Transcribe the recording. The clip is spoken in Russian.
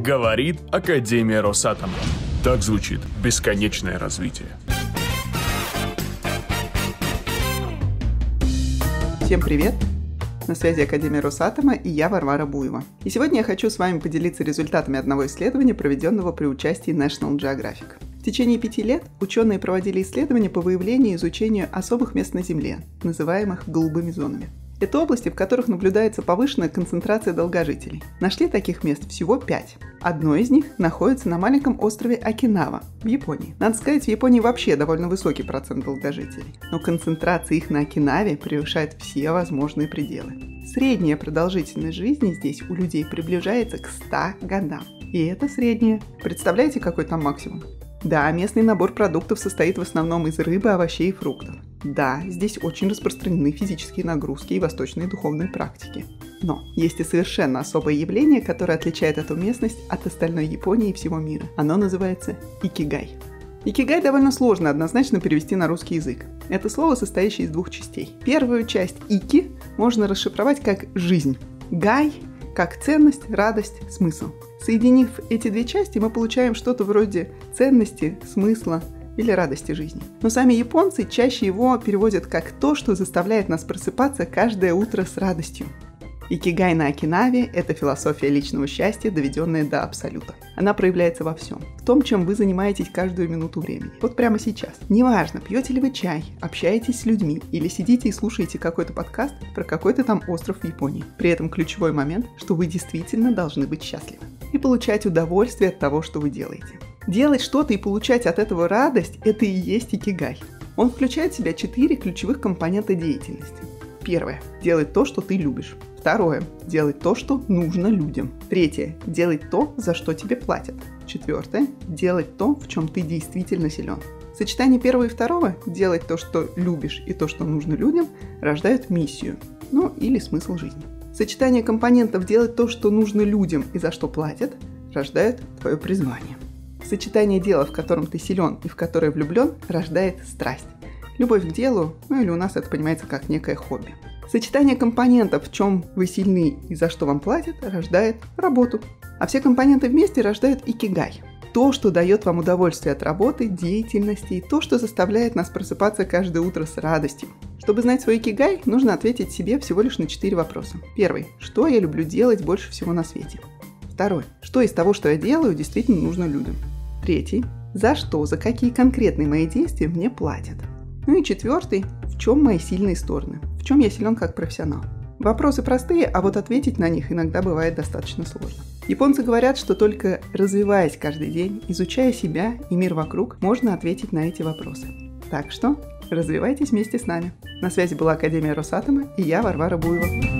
Говорит Академия Росатома. Так звучит бесконечное развитие. Всем привет! На связи Академия Росатома и я Варвара Буева. И сегодня я хочу с вами поделиться результатами одного исследования, проведенного при участии National Geographic. В течение пяти лет ученые проводили исследования по выявлению и изучению особых мест на Земле, называемых голубыми зонами. Это области, в которых наблюдается повышенная концентрация долгожителей. Нашли таких мест всего пять. Одно из них находится на маленьком острове Окинава в Японии. Надо сказать, в Японии вообще довольно высокий процент долгожителей. Но концентрация их на Окинаве превышает все возможные пределы. Средняя продолжительность жизни здесь у людей приближается к 100 годам. И это среднее. Представляете, какой там максимум? Да, местный набор продуктов состоит в основном из рыбы, овощей и фруктов. Да, здесь очень распространены физические нагрузки и восточные духовные практики. Но есть и совершенно особое явление, которое отличает эту местность от остальной Японии и всего мира. Оно называется икигай. Икигай довольно сложно однозначно перевести на русский язык. Это слово, состоящее из двух частей. Первую часть ики можно расшифровать как «жизнь», гай как ценность, радость, смысл. Соединив эти две части, мы получаем что-то вроде ценности, смысла или радости жизни. Но сами японцы чаще его переводят как то, что заставляет нас просыпаться каждое утро с радостью. Икигай на Окинаве – это философия личного счастья, доведенная до абсолюта. Она проявляется во всем. В том, чем вы занимаетесь каждую минуту времени. Вот прямо сейчас. Неважно, пьете ли вы чай, общаетесь с людьми или сидите и слушаете какой-то подкаст про какой-то там остров в Японии. При этом ключевой момент, что вы действительно должны быть счастливы. И получать удовольствие от того, что вы делаете. Делать что-то и получать от этого радость – это и есть икигай. Он включает в себя четыре ключевых компонента деятельности. Первое – делать то, что ты любишь. Второе – делать то, что нужно людям. Третье – делать то, за что тебе платят. Четвертое – делать то, в чем ты действительно силен. Сочетание первого и второго – делать то, что любишь и то, что нужно людям, рождают миссию, ну или смысл жизни. Сочетание компонентов «делать то, что нужно людям и за что платят» рождает твое призвание. Сочетание дела, в котором ты силен и в которое влюблен, рождает страсть. Любовь к делу, ну или у нас это понимается как некое хобби. Сочетание компонентов, в чем вы сильны и за что вам платят, рождает работу. А все компоненты вместе рождают икигай. То, что дает вам удовольствие от работы, деятельности и то, что заставляет нас просыпаться каждое утро с радостью. Чтобы знать свой икигай, нужно ответить себе всего лишь на четыре вопроса. Первый. Что я люблю делать больше всего на свете? Второй. Что из того, что я делаю, действительно нужно людям? Третий. За что, за какие конкретные мои действия мне платят? Ну и четвертый. В чем мои сильные стороны? В чем я силен как профессионал? Вопросы простые, а вот ответить на них иногда бывает достаточно сложно. Японцы говорят, что только развиваясь каждый день, изучая себя и мир вокруг, можно ответить на эти вопросы. Так что развивайтесь вместе с нами. На связи была Академия Росатома и я, Варвара Буева.